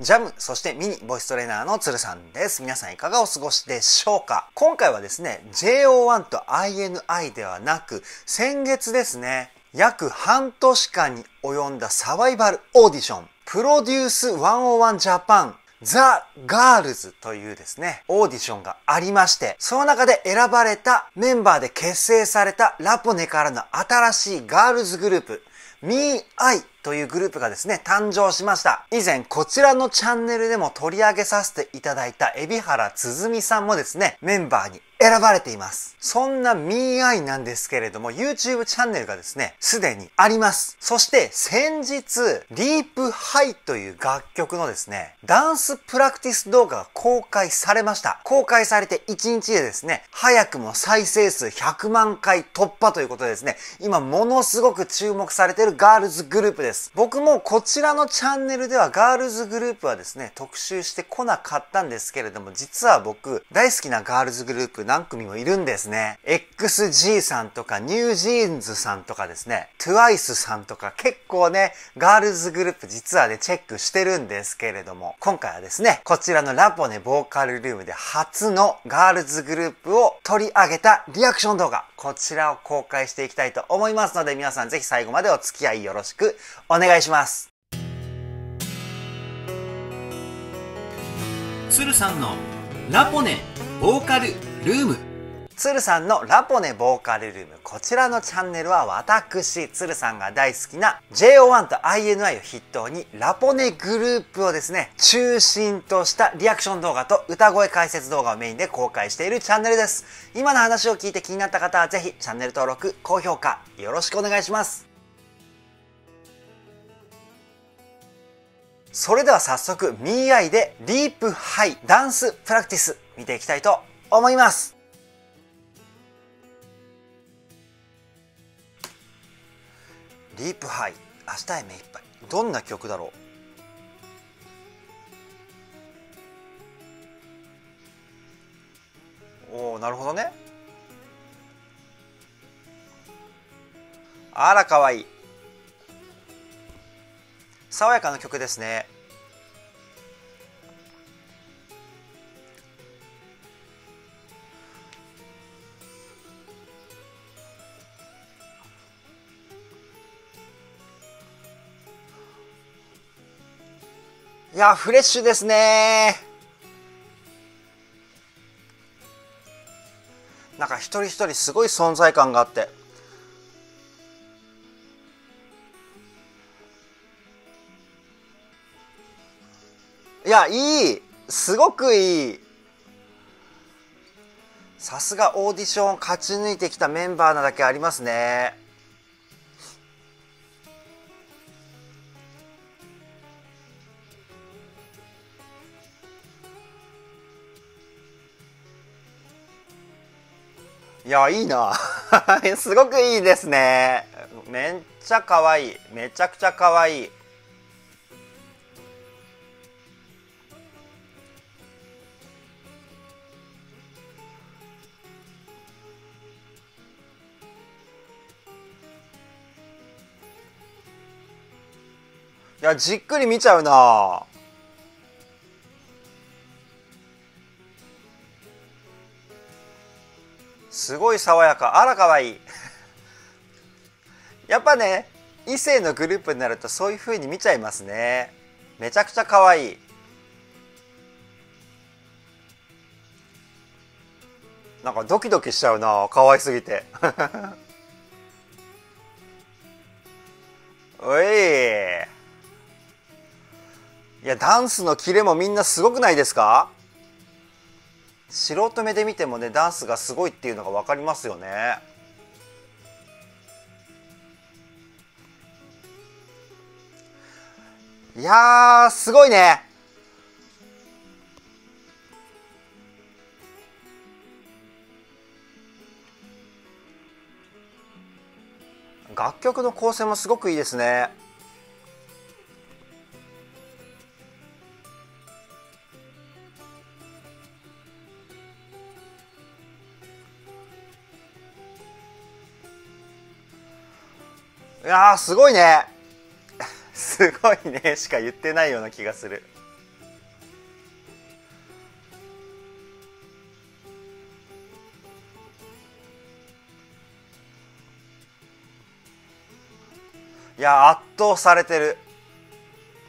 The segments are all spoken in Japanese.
ジャム、そしてミニボイストレーナーの鶴さんです。皆さんいかがお過ごしでしょうか？今回はですね、JO1 と INI ではなく、先月ですね、約半年間に及んだサバイバルオーディション、 PRODUCE 101 JAPAN THE GIRLS というですね、オーディションがありまして、その中で選ばれたメンバーで結成された LAPONE からの新しいガールズグループ、Me I というグループがですね、誕生しました。以前こちらのチャンネルでも取り上げさせていただいた海老原つづみさんもですね、メンバーに選ばれています。そんな MeI なんですけれども、YouTube チャンネルがですね、すでにあります。そして先日、Deep High という楽曲のですね、ダンスプラクティス動画が公開されました。公開されて1日でですね、早くも再生数100万回突破ということでですね、今ものすごく注目されているガールズグループです。僕もこちらのチャンネルではガールズグループはですね、特集してこなかったんですけれども、実は僕、大好きなガールズグループ何組もいるんですね。XG さんとか、 NewJeans さんとかですね、TWICE さんとか結構ね、ガールズグループ実はね、チェックしてるんですけれども、今回はですね、こちらの LAPONE ボーカルルームで初のガールズグループを取り上げたリアクション動画、こちらを公開していきたいと思いますので、皆さんぜひ最後までお付き合いよろしくお願いします。鶴さんのラポネボーカルルーム鶴さんのラポネボーカルルーム。こちらのチャンネルは私、鶴さんが大好きな JO1 と INI を筆頭にラポネグループをですね、中心としたリアクション動画と歌声解説動画をメインで公開しているチャンネルです。今の話を聞いて気になった方はぜひチャンネル登録、高評価よろしくお願いします。それでは早速 MII でディープハイダンスプラクティス見ていきたいと思います。ディープハイ明日へ目いっぱい。どんな曲だろう？おおなるほどね。あらかわいい。爽やかな曲ですね。いやフレッシュですね。なんか一人一人すごい存在感があって。いやいいすごくいいさすがオーディションを勝ち抜いてきたメンバーなだけありますねいや、いいな。すごくいいですね。めっちゃ可愛い。めちゃくちゃ可愛い。いや、じっくり見ちゃうな。すごい爽やか。あらかわいい。やっぱね異性のグループになるとそういう風に見ちゃいますね。めちゃくちゃ可愛いなんかドキドキしちゃうな。可愛すぎて。おい。いやダンスのキレもみんなすごくないですか？素人目で見てもねダンスがすごいっていうのが分かりますよね。いやすごいね楽曲の構成もすごくいいですね。いやすごいね。すごいねしか言ってないような気がする。いや圧倒されてる。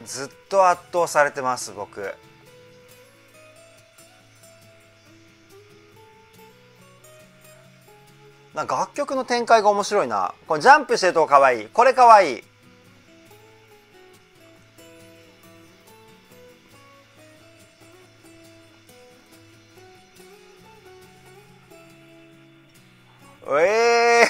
ずっと圧倒されてます僕。なんか楽曲の展開が面白いな。これジャンプしてるとかわいい。これかわい。いえ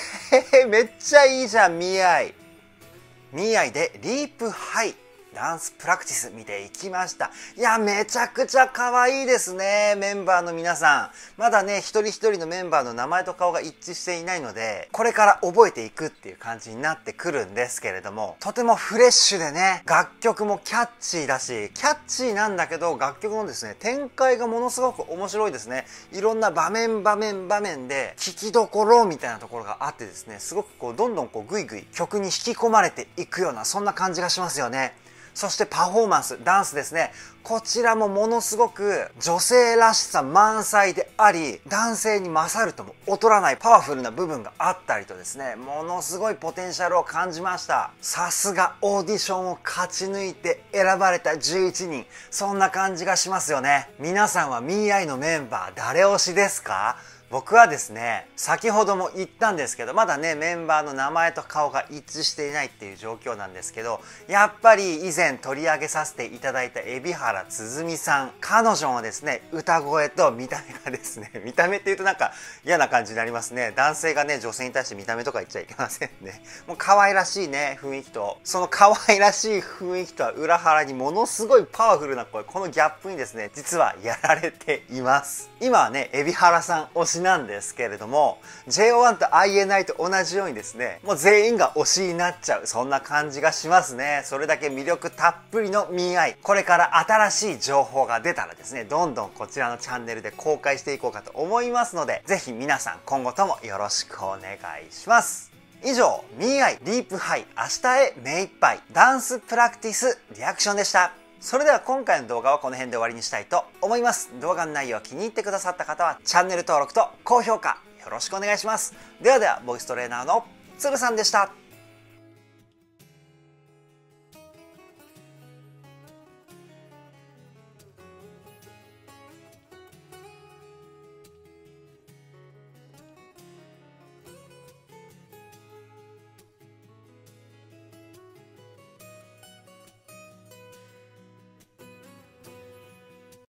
ー、めっちゃいいじゃん ME:I ME:I で LEAP HIGH。ダンスプラクティス見ていきました。いや、めちゃくちゃ可愛いですね、メンバーの皆さん。まだね、一人一人のメンバーの名前と顔が一致していないので、これから覚えていくっていう感じになってくるんですけれども、とてもフレッシュでね、楽曲もキャッチーだし、キャッチーなんだけど、楽曲のですね、展開がものすごく面白いですね。いろんな場面場面場面で、聞きどころみたいなところがあってですね、すごくこう、どんどんこう、ぐいぐい曲に引き込まれていくような、そんな感じがしますよね。そしてパフォーマンス、ダンスですね。こちらもものすごく女性らしさ満載であり、男性に勝るとも劣らないパワフルな部分があったりとですね、ものすごいポテンシャルを感じました。さすがオーディションを勝ち抜いて選ばれた11人、そんな感じがしますよね。皆さんは MeI のメンバー誰推しですか？僕はですね先ほども言ったんですけどまだねメンバーの名前と顔が一致していないっていう状況なんですけどやっぱり以前取り上げさせていただいた海老原つづみさん彼女のですね歌声と見た目がですね 見た目っていうとなんか嫌な感じになりますね。男性がね女性に対して見た目とか言っちゃいけませんね。もう可愛らしいね雰囲気と。その可愛らしい雰囲気とは裏腹にものすごいパワフルな声このギャップにですね実はやられています。今はね海老原さん推しなんですけれども JO1 と INI と同じようにですねもう全員が推しになっちゃうそんな感じがしますね。それだけ魅力たっぷりの MeI これから新しい情報が出たらですねどんどんこちらのチャンネルで公開していこうかと思いますのでぜひ皆さん今後ともよろしくお願いします。以上 MeI ディープハイ明日へ目いっぱいダンスプラクティスリアクションでした。それでは今回の動画はこの辺で終わりにしたいと思います。動画の内容気に入ってくださった方はチャンネル登録と高評価よろしくお願いします。ではでは、ボイストレーナーのつるさんでした。